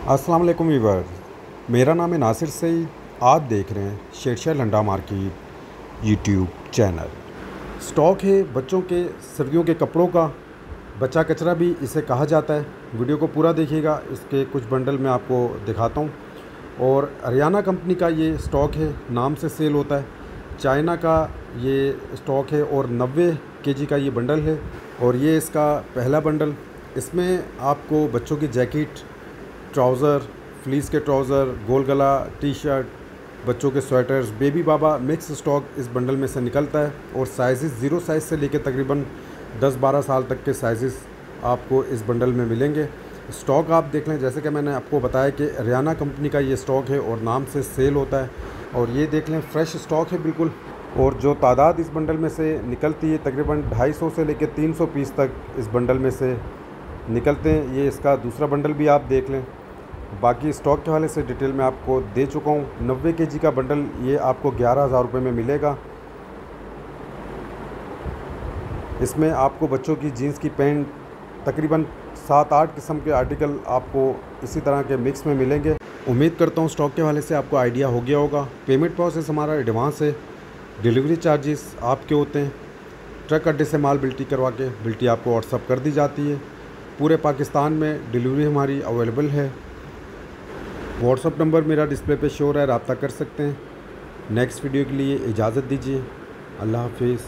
अस्सलाम वालेकुम वीवर मेरा नाम है नासिर सईद। आप देख रहे हैं Shershah Landa market YouTube channel. Stock है बच्चों के सर्दियों के कपड़ों का। बच्चा कचरा भी इसे कहा जाता है। वीडियो को पूरा देखिएगा। इसके कुछ बंडल मैं आपको दिखाता हूँ। और हरियाणा कंपनी का ये स्टॉक है, नाम से सेल होता है। चाइना का ये स्टॉक है और 90 केजी का ये बंडल है। और ये इसका पहला बंडल। इसमें आपको बच्चों की जैकेट ट्राउज़र फ्लीस के ट्राउज़र, गोल गला टी शर्ट बच्चों के स्वेटर्स बेबी बाबा मिक्स स्टॉक इस बंडल में से निकलता है और साइज़ ज़ीरो साइज़ से लेकर तकरीबन 10-12 साल तक के साइज़ आपको इस बंडल में मिलेंगे। स्टॉक आप देख लें, जैसे कि मैंने आपको बताया कि हरियाणा कंपनी का ये स्टॉक है और नाम से सेल होता है। और ये देख लें फ्रेश स्टॉक है बिल्कुल और जो तादाद इस बंडल में से निकलती है तकरीबन 250 से लेकर 300 पीस तक इस बंडल में से निकलते हैं। ये इसका दूसरा बंडल भी आप देख लें। बाकी स्टॉक के हवाले से डिटेल में आपको दे चुका हूँ। नब्बे के का बंडल ये आपको ग्यारह हज़ार रुपये में मिलेगा। इसमें आपको बच्चों की जीन्स की पैंट, तकरीबन सात आठ किस्म के आर्टिकल आपको इसी तरह के मिक्स में मिलेंगे। उम्मीद करता हूँ स्टॉक के हवाले से आपको आइडिया हो गया होगा। पेमेंट प्रोसेस हमारा एडवांस है। डिलीवरी चार्जेस आपके होते हैं। ट्रक अड्डे से माल बिल्टी करवा के बिल्टी आपको व्हाट्सअप कर दी जाती है। पूरे पाकिस्तान में डिलीवरी हमारी अवेलेबल है। व्हाट्सअप नंबर मेरा डिस्प्ले पे शो है रबता कर सकते हैं। नेक्स्ट वीडियो के लिए इजाज़त दीजिए। अल्लाह हाफिज़।